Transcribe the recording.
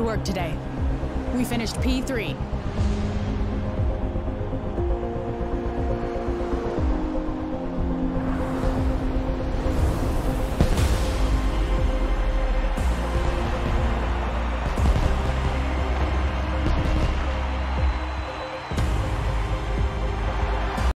Good work today. We finished P3,